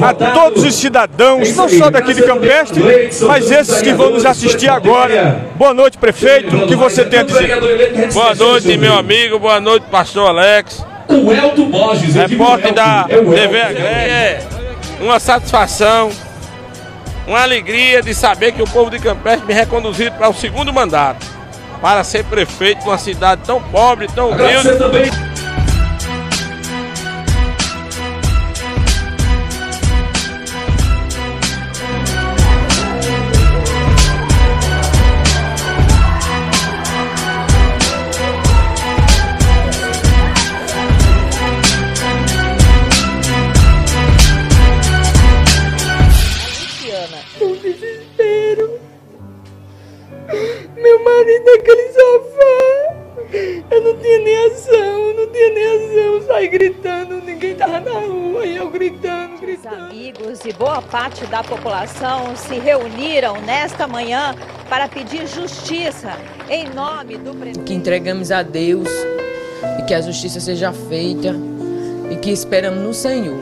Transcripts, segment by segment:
a todos os cidadãos, não só daqui de Campestre, mas esses que vão nos assistir agora. Boa noite, prefeito. O que você tem a dizer? Boa noite, meu amigo. Boa noite, pastor Alex. O Elton Borges, repórter da TV Agreste. É uma satisfação, uma alegria de saber que o povo de Campestre me reconduziu para o segundo mandato, para ser prefeito de uma cidade tão pobre, tão humilde. Marido naquele sofá. Eu não tinha nem ação, não tinha nem ação. Saí gritando, ninguém tava na rua e eu gritando, gritando. Os amigos e boa parte da população se reuniram nesta manhã para pedir justiça em nome do presidente. Que entregamos a Deus e que a justiça seja feita e que esperamos no Senhor.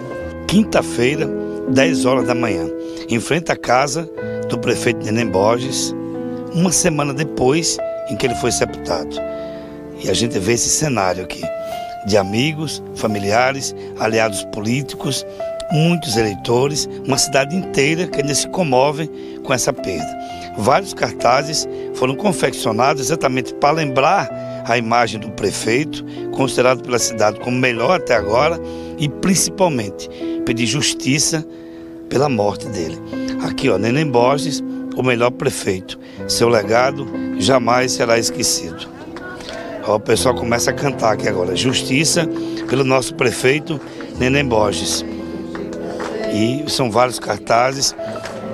Quinta-feira, 10 horas da manhã, em frente à casa do prefeito Nenem Borges, uma semana depois em que ele foi sepultado. E a gente vê esse cenário aqui de amigos, familiares, aliados políticos, muitos eleitores, uma cidade inteira que ainda se comove com essa perda. Vários cartazes foram confeccionados exatamente para lembrar a imagem do prefeito, considerado pela cidade como melhor até agora, e principalmente pedir justiça pela morte dele. Aqui, ó, Neném Borges, o melhor prefeito. Seu legado jamais será esquecido. O pessoal começa a cantar aqui agora. Justiça pelo nosso prefeito Neném Borges. E são vários cartazes.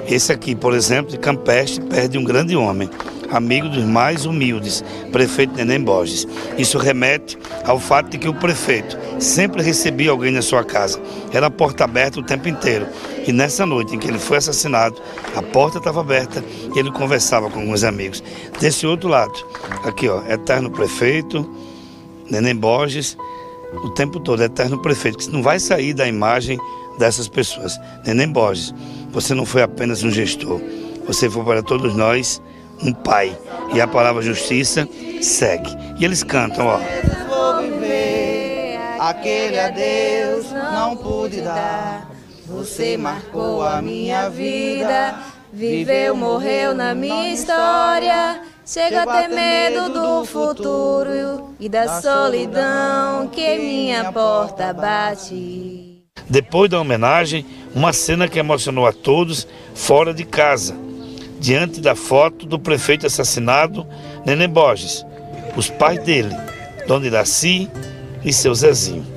Esse aqui, por exemplo, de Campestre, perde um grande homem, amigo dos mais humildes, prefeito Neném Borges. Isso remete ao fato de que o prefeito sempre recebia alguém na sua casa. Era a porta aberta o tempo inteiro. E nessa noite em que ele foi assassinado, a porta estava aberta e ele conversava com alguns amigos. Desse outro lado, aqui ó, eterno prefeito, Neném Borges, o tempo todo, eterno prefeito, que não vai sair da imagem dessas pessoas. Neném Borges, você não foi apenas um gestor, você foi para todos nós um pai. E a palavra justiça segue. E eles cantam, ó. Vou viver, aquele adeus não pude dar. Você marcou a minha vida, viveu, morreu na minha história. Chega a ter medo do futuro e da solidão que minha porta bate. Depois da homenagem, uma cena que emocionou a todos fora de casa, diante da foto do prefeito assassinado, Neném Borges, os pais dele, Dona Iraci e seu Zezinho.